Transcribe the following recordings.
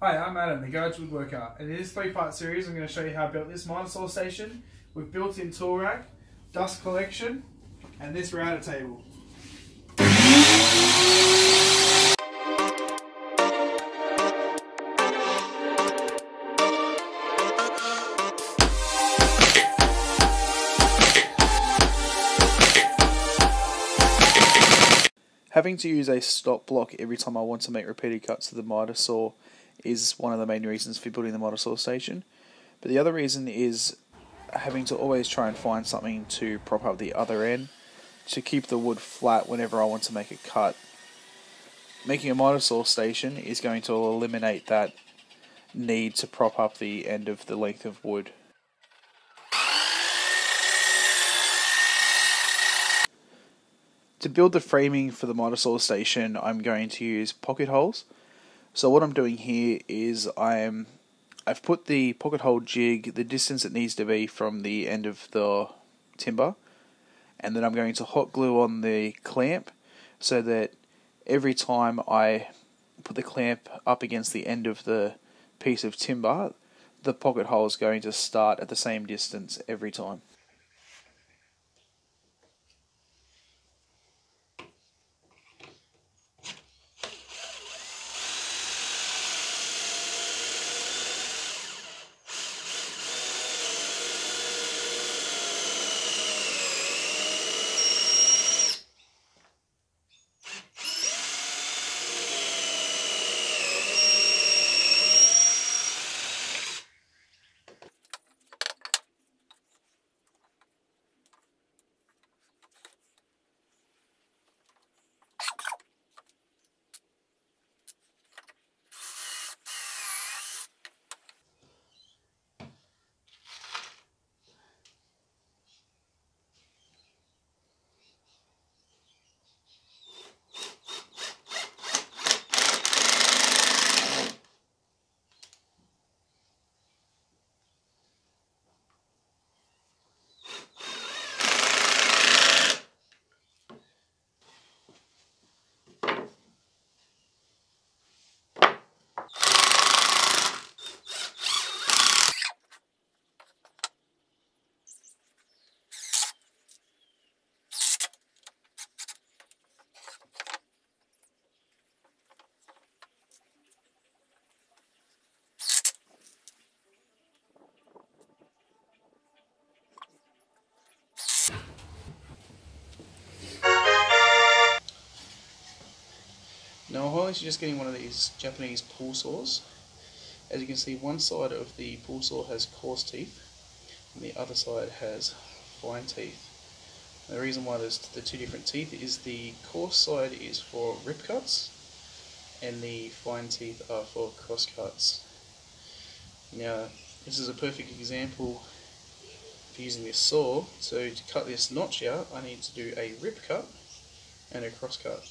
Hi, I'm Adam, the Garage Woodworker, and in this three-part series I'm going to show you how I built this miter saw station with built-in tool rack, dust collection, and this router table. Having to use a stop block every time I want to make repeated cuts to the miter saw is one of the main reasons for building the miter saw station. But the other reason is having to always try and find something to prop up the other end to keep the wood flat whenever I want to make a cut. Making a miter saw station is going to eliminate that need to prop up the end of the length of wood. To build the framing for the miter saw station, I'm going to use pocket holes. So what I'm doing here is I'm I've put the pocket hole jig the distance it needs to be from the end of the timber, and then I'm going to hot glue on the clamp so that every time I put the clamp up against the end of the piece of timber, the pocket hole is going to start at the same distance every time. While is just getting one of these Japanese pull saws. As you can see one side of the pull saw has coarse teeth and the other side has fine teeth. The reason why there's the two different teeth is the coarse side is for rip cuts and the fine teeth are for cross cuts. Now this is a perfect example for using this saw. So to cut this notch out I need to do a rip cut and a cross cut.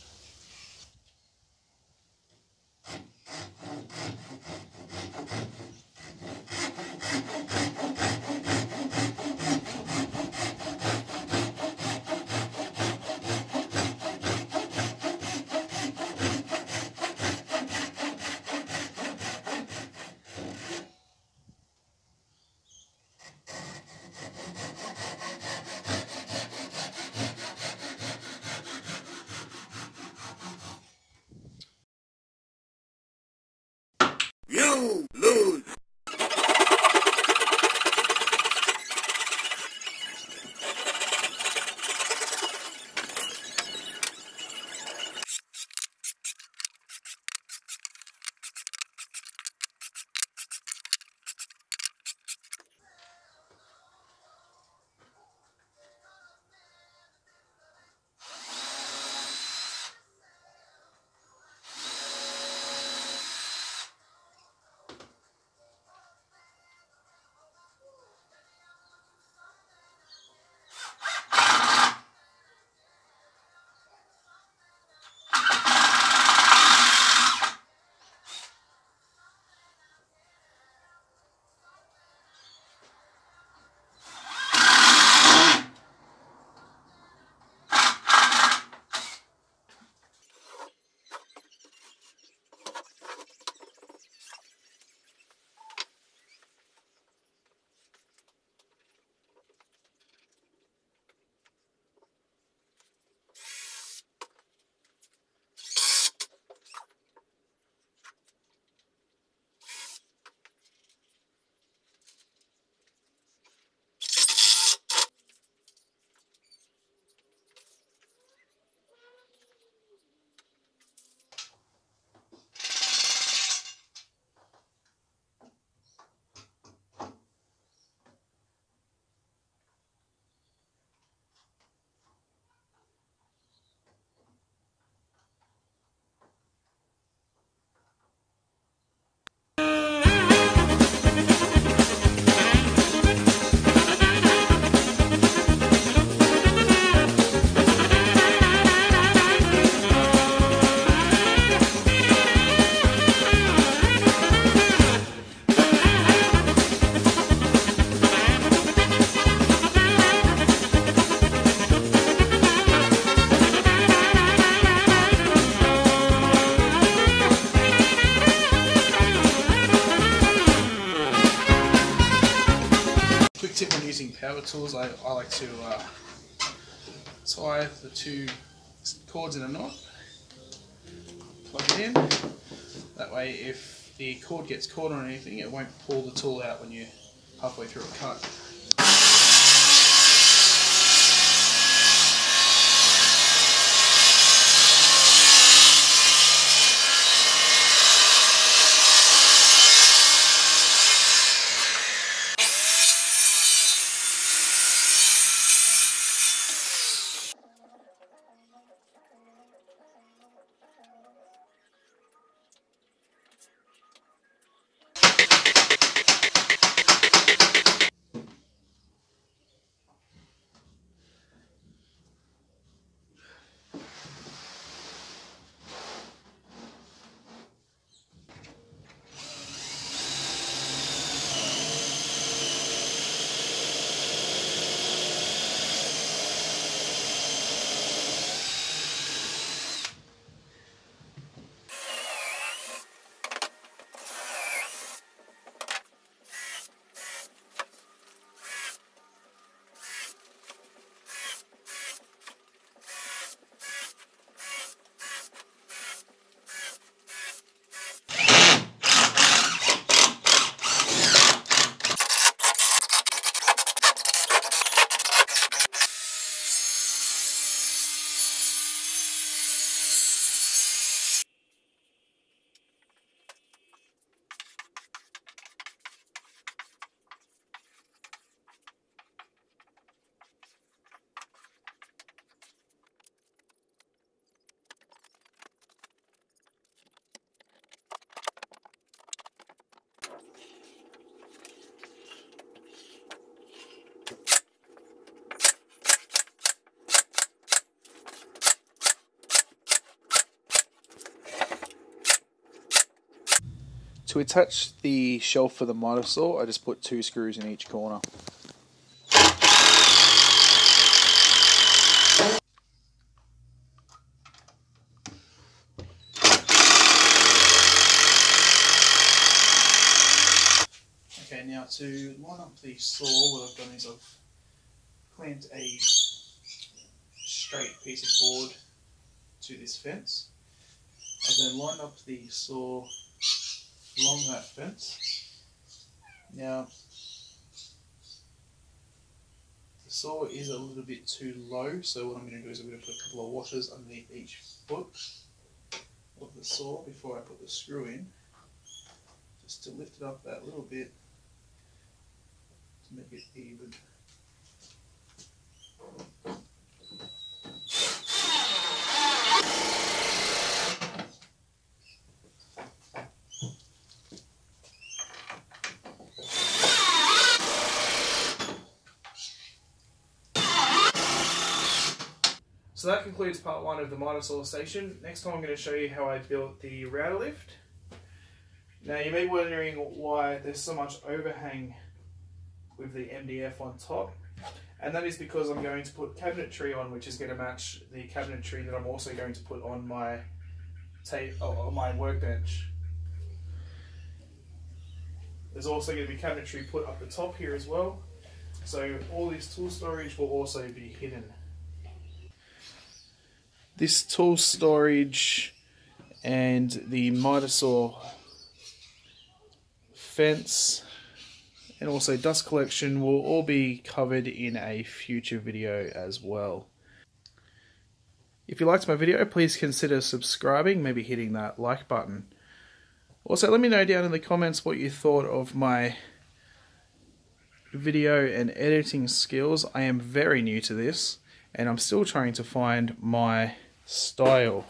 Tools, I, I like to uh, tie the two cords in a knot, plug it in. That way, if the cord gets caught on anything, it won't pull the tool out when you're halfway through a cut. To attach the shelf for the miter saw, I just put two screws in each corner. Okay, now to line up the saw, what I've done is I've clamped a straight piece of board to this fence. I've then lined up the saw along that fence. Now, the saw is a little bit too low, so what I'm going to do is I'm going to put a couple of washers underneath each foot of the saw before I put the screw in, just to lift it up that little bit to make it even. So that concludes part one of the saw station. Next time I'm going to show you how I built the router lift. Now you may be wondering why there's so much overhang with the MDF on top. And that is because I'm going to put cabinetry on which is going to match the cabinetry that I'm also going to put on my tape oh, on my workbench. There's also going to be cabinetry put up the top here as well. So all this tool storage will also be hidden. This tool storage and the miter saw fence and also dust collection will all be covered in a future video as well. If you liked my video, please consider subscribing, maybe hitting that like button. Also, let me know down in the comments what you thought of my video and editing skills. I am very new to this and I'm still trying to find my style.